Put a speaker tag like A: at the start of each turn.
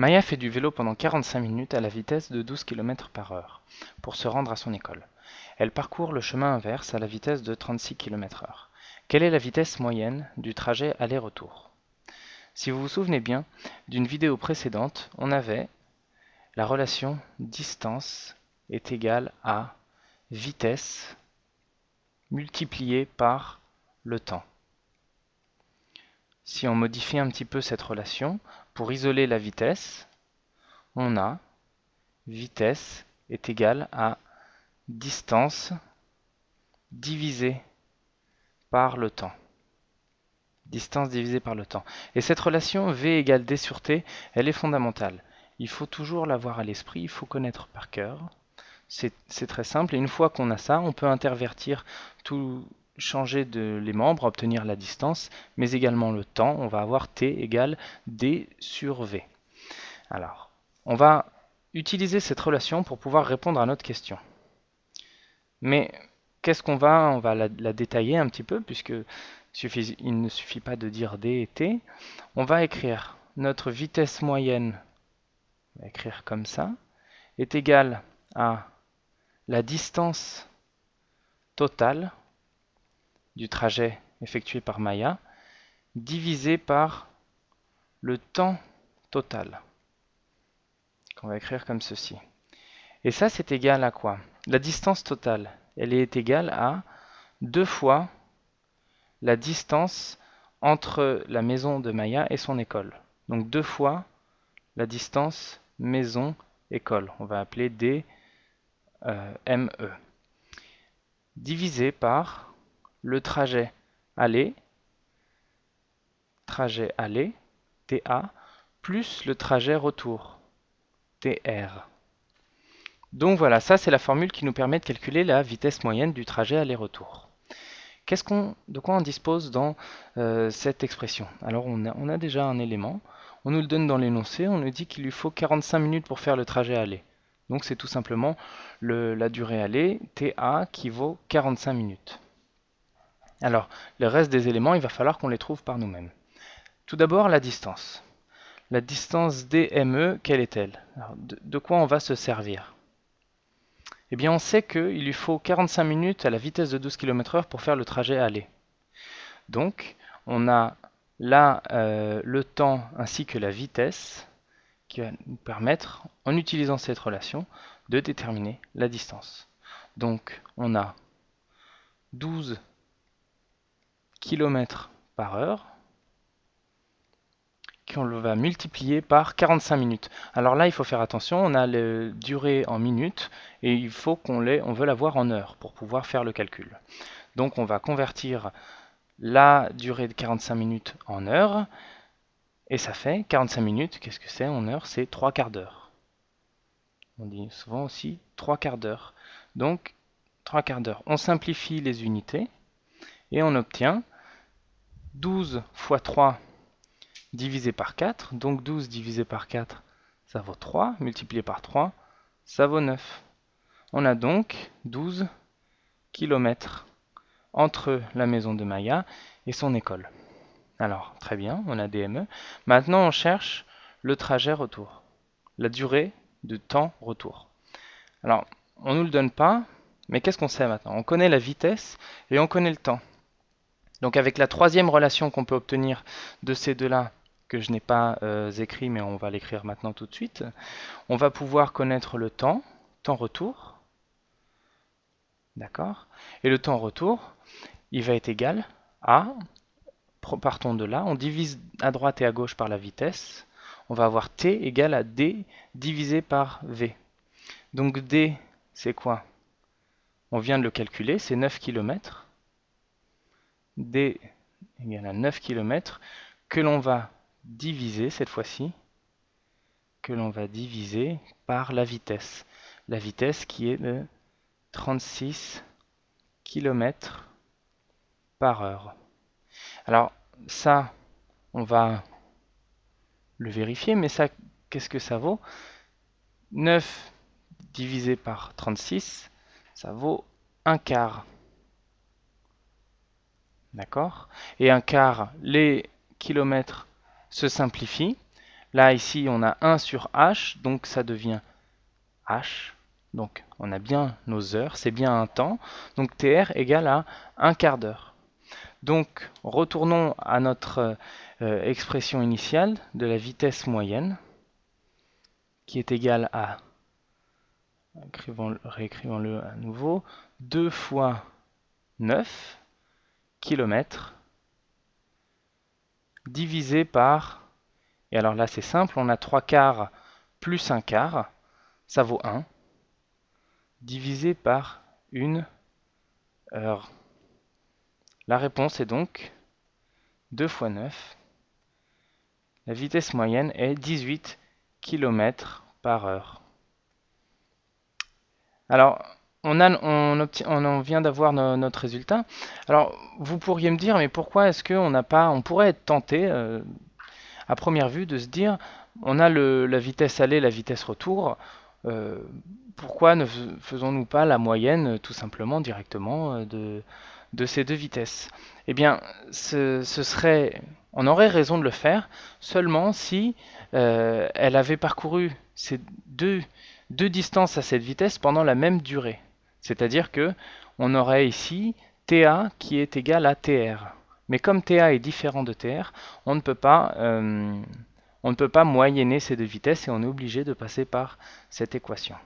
A: Maya fait du vélo pendant 45 minutes à la vitesse de 12 km par heure pour se rendre à son école. Elle parcourt le chemin inverse à la vitesse de 36 km heure. Quelle est la vitesse moyenne du trajet aller-retour? Si vous vous souvenez bien, d'une vidéo précédente, on avait la relation distance est égale à vitesse multipliée par le temps. Si on modifie un petit peu cette relation, pour isoler la vitesse, on a vitesse est égale à distance divisé par le temps. Distance divisée par le temps. Et cette relation V égale D sur T, elle est fondamentale. Il faut toujours l'avoir à l'esprit, il faut connaître par cœur. C'est très simple. Et une fois qu'on a ça, on peut intervertir tout, changer de, les membres, obtenir la distance, mais également le temps. On va avoir t égale d sur v. Alors, on va utiliser cette relation pour pouvoir répondre à notre question. Mais qu'est-ce qu'on va On va la, détailler un petit peu, puisque il ne suffit pas de dire d et t. On va écrire notre vitesse moyenne, on va écrire comme ça, est égale à la distance totale du trajet effectué par Maya divisé par le temps total qu'on va écrire comme ceci. Et ça, c'est égal à quoi? La distance totale, elle est égale à deux fois la distance entre la maison de Maya et son école. Donc deux fois la distance maison-école. On va appeler D euh, ME. Divisé par le trajet aller, trajet aller, TA, plus le trajet retour, TR. Donc voilà, ça c'est la formule qui nous permet de calculer la vitesse moyenne du trajet aller-retour. De quoi on dispose dans euh, cette expression? Alors on a, déjà un élément, on nous le donne dans l'énoncé, on nous dit qu'il lui faut 45 minutes pour faire le trajet aller. Donc c'est tout simplement le, la durée aller, TA, qui vaut 45 minutes. Alors, le reste des éléments, il va falloir qu'on les trouve par nous-mêmes. Tout d'abord, la distance. La distance DME, quelle est-elle? De, quoi on va se servir? Eh bien, on sait qu'il lui faut 45 minutes à la vitesse de 12 km h pour faire le trajet aller. Donc, on a là euh, le temps ainsi que la vitesse qui va nous permettre, en utilisant cette relation, de déterminer la distance. Donc, on a 12 km par heure qu'on va multiplier par 45 minutes. Alors là, il faut faire attention, on a la durée en minutes et il faut qu'on on veut l'avoir en heures pour pouvoir faire le calcul. Donc on va convertir la durée de 45 minutes en heures et ça fait 45 minutes, qu'est-ce que c'est en heure C'est 3 quarts d'heure. On dit souvent aussi 3 quarts d'heure. Donc 3 quarts d'heure. On simplifie les unités et on obtient 12 fois 3 divisé par 4. Donc 12 divisé par 4, ça vaut 3. Multiplié par 3, ça vaut 9. On a donc 12 km entre la maison de Maya et son école. Alors, très bien, on a DME. Maintenant, on cherche le trajet retour, la durée de temps retour. Alors, on ne nous le donne pas, mais qu'est-ce qu'on sait maintenant? On connaît la vitesse et on connaît le temps. Donc avec la troisième relation qu'on peut obtenir de ces deux-là, que je n'ai pas euh, écrit, mais on va l'écrire maintenant tout de suite, on va pouvoir connaître le temps, temps retour, d'accord? Et le temps retour, il va être égal à, partons de là, on divise à droite et à gauche par la vitesse, on va avoir t égale à d divisé par v. Donc d, c'est quoi? On vient de le calculer, c'est 9 km d égale à 9 km que l'on va diviser cette fois-ci que l'on va diviser par la vitesse. La vitesse qui est de 36 km par heure. Alors ça, on va le vérifier, mais ça, qu'est-ce que ça vaut? 9 divisé par 36, ça vaut un quart. D'accord? Et un quart, les kilomètres se simplifient. Là, ici, on a 1 sur h, donc ça devient h. Donc, on a bien nos heures, c'est bien un temps. Donc, tr égale à un quart d'heure. Donc, retournons à notre euh, expression initiale de la vitesse moyenne, qui est égale à, réécrivons-le à nouveau, 2 fois 9 km divisé par, et alors là c'est simple, on a 3 quarts plus 1 quart, ça vaut 1, divisé par une heure. La réponse est donc 2 fois 9. La vitesse moyenne est 18 km par heure. Alors, on, vient d'avoir notre résultat. Alors, vous pourriez me dire, mais pourquoi est-ce qu'on n'a pas... On pourrait être tenté, euh, à première vue, de se dire, on a la vitesse aller, la vitesse retour, euh, pourquoi ne faisons-nous pas la moyenne tout simplement directement euh, de, ces deux vitesses? Eh bien, ce, serait, on aurait raison de le faire seulement si elle avait parcouru ces deux distances à cette vitesse pendant la même durée. C'est-à-dire que on aurait ici TA qui est égal à TR. Mais comme TA est différent de TR, on ne peut pas on ne peut pas moyenner ces deux vitesses et on est obligé de passer par cette équation.